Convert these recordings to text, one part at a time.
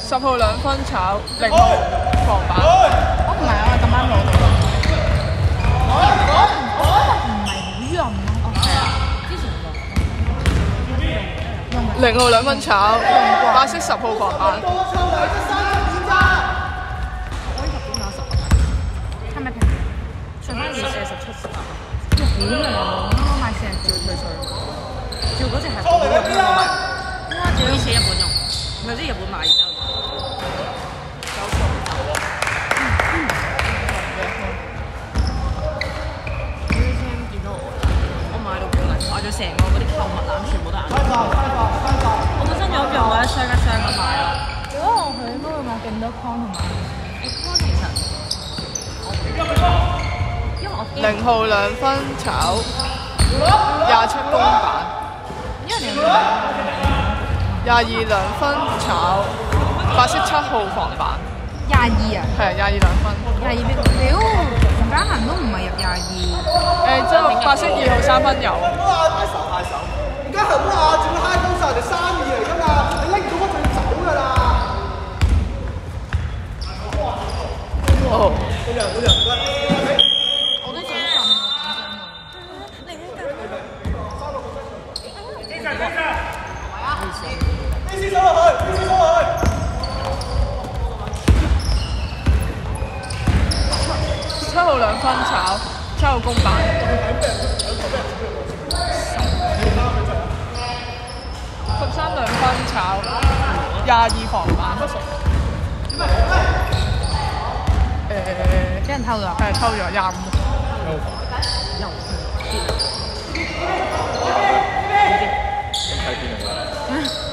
十號兩分炒，零號防板。我唔係啊，我咁啱攞到。我我我唔係好用咯。哦，係啊，之前。零號兩分炒，白色十號防板。係咪平？上翻二四十七十八。哇，好靚啊！啱啱買四隻最退水。照嗰隻係好用啊！哇，仲要似日本用，唔係啲日本買而家。買咗成個嗰啲購物籃，全部都係。我本身有用，我一箱一箱咁買啊。如果我去應該會買勁多 con 同埋 con 其實，因為我零號兩分炒，廿七公板。因為你廿二兩分炒，白色七號防板。廿二啊？係啊，廿二兩分。廿二邊？屌，陳家恒都唔係入廿二。誒，即係白色二號三分有。太手太手，而家係咁啊！仲要 high 高晒，人哋三二嚟㗎嘛，你拎唔到嗰就要走㗎啦。哦。好人好人唔該。我都想撳啊！另一個。呢次收落去，呢次收落去。七號兩分炒，七號公板。十三兩分炒，廿二防板。誒，俾人偷咗。係偷咗廿五。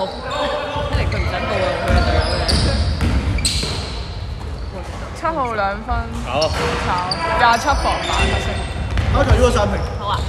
又睇邊嚟㗎？好，一嚟佢唔想報啊，佢隊友嘅。七號兩分好。炒，廿七防板黑色。考場呢個三平。好啊。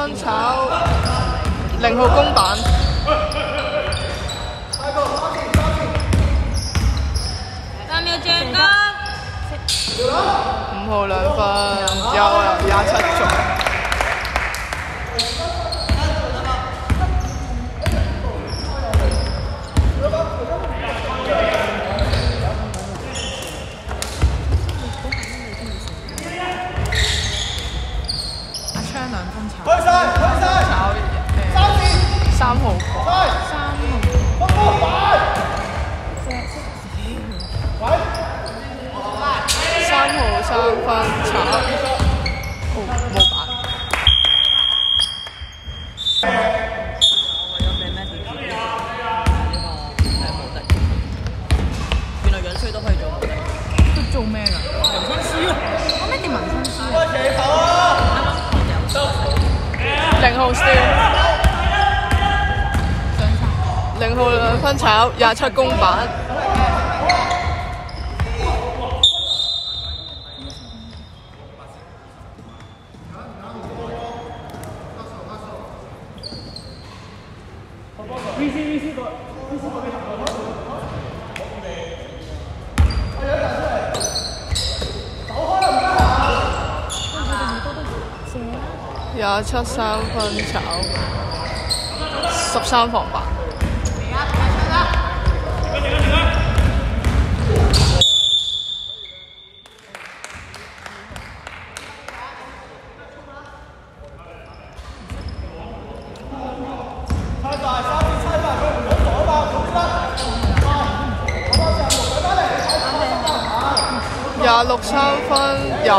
分炒，零號公板。下面醬缸，五號兩分有啊，廿七中。阿昌兩分炒，開晒，開晒。炒三誒字，三號防，快，三不過快。喂，三號三分炒，哦冇板。為咗俾咩條件？呢個係無敵。原來樣衰都可以做無敵。都做咩㗎？紋身師咯，我咩叫紋身師啊？騎頭啊！零號 still，零號兩分炒，廿七公板。廿七三分炒，十三防吧。廿六三分有，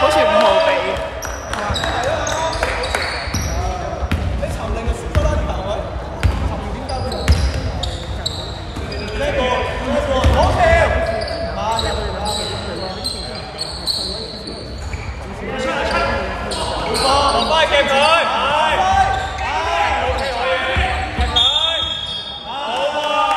好似五號比嘅。你尋令就輸咗啦，啲球位。尋令點交俾人？呢個，呢個，攞票。落翻夾佢，係。OK，可以。夾佢。好啊。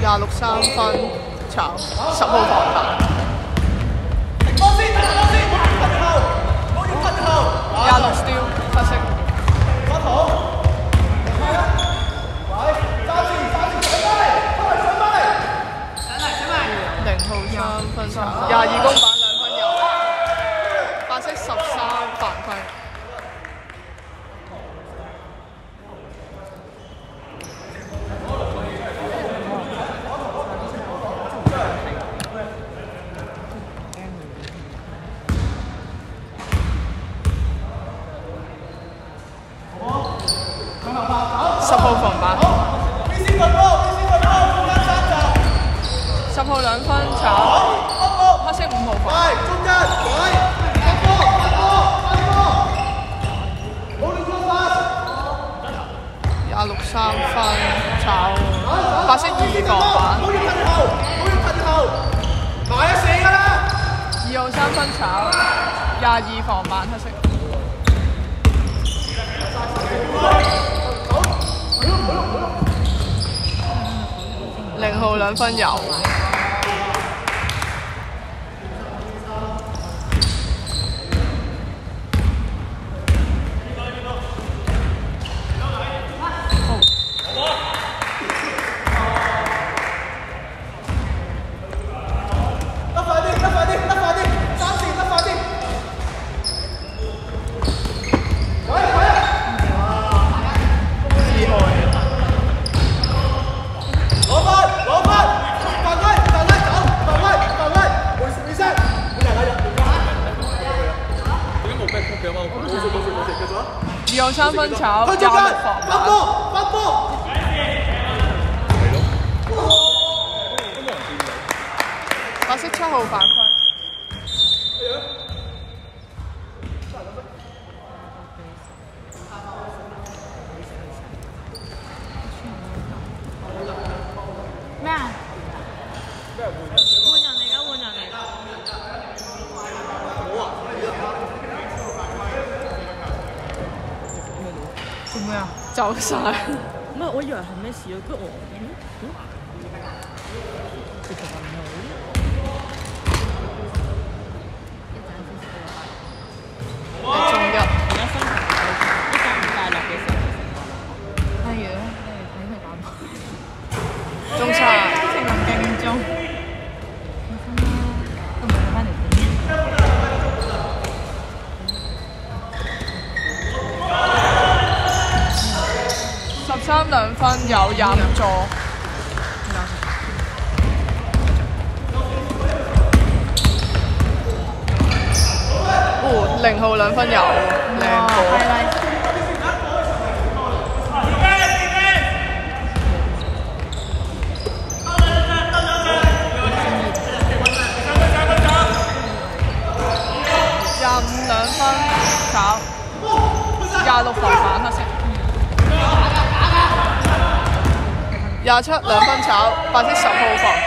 廿六三分炒，十號防守，停波先，停波先，噴後，唔好要噴後，廿六 steal 黑色，發好，係啊，喂，揸住揸住，上翻嚟，上翻嚟，零號三分炒，廿二公板兩分油，白色十三犯規。十號防板，邊先個波，邊先個波，中間三兩分炒，黑色五號防。喂，中間，喂，發波，發波，發波，冇亂錯法，廿六三分炒，白色二防唔板，好要噴後，唔好要噴後，埋一死㗎啦，二號三分炒，廿二防板黑色，零號兩分油，得快啲，得快啲，得快啲，三線得快啲，喂喂，二號攞翻，攞翻，犯規，犯規，走，犯規，犯規，回回聲，每人一入，點解冇 back 嘅嘛？冇事冇事冇事，繼續啊！二號三分炒，去中間廿六，防板，發波，發波，白色七號犯規，咩啊？換人嚟㗎，換人嚟㗎。做咩啊？走晒，唔係，我以為係咩事啊，跟住我嗯嗯，分有廿五座，哦，零號兩分有靚哇，波。廿五兩分炒，廿六防反黑色，廿七兩分炒，白色十號防板，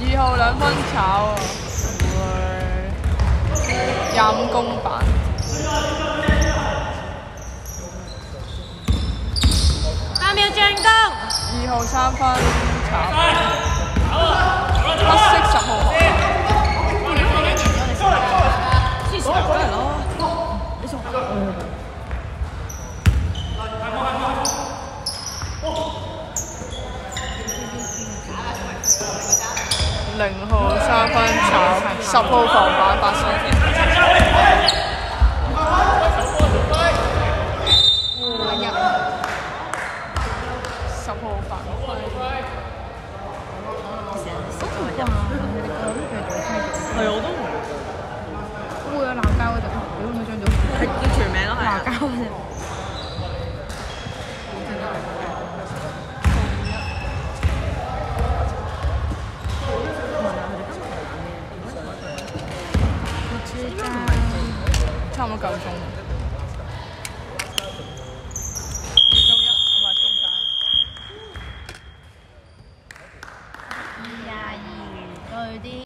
二號兩分炒啊，會廿五公板，三秒進攻。二號三分炒，黑色十號防反。之前嗰人咯，你送零號三分炒，十號防板白色。十號犯規，好奇怪啊！佢哋個都佢哋做規矩，係我都